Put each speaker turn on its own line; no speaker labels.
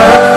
Oh.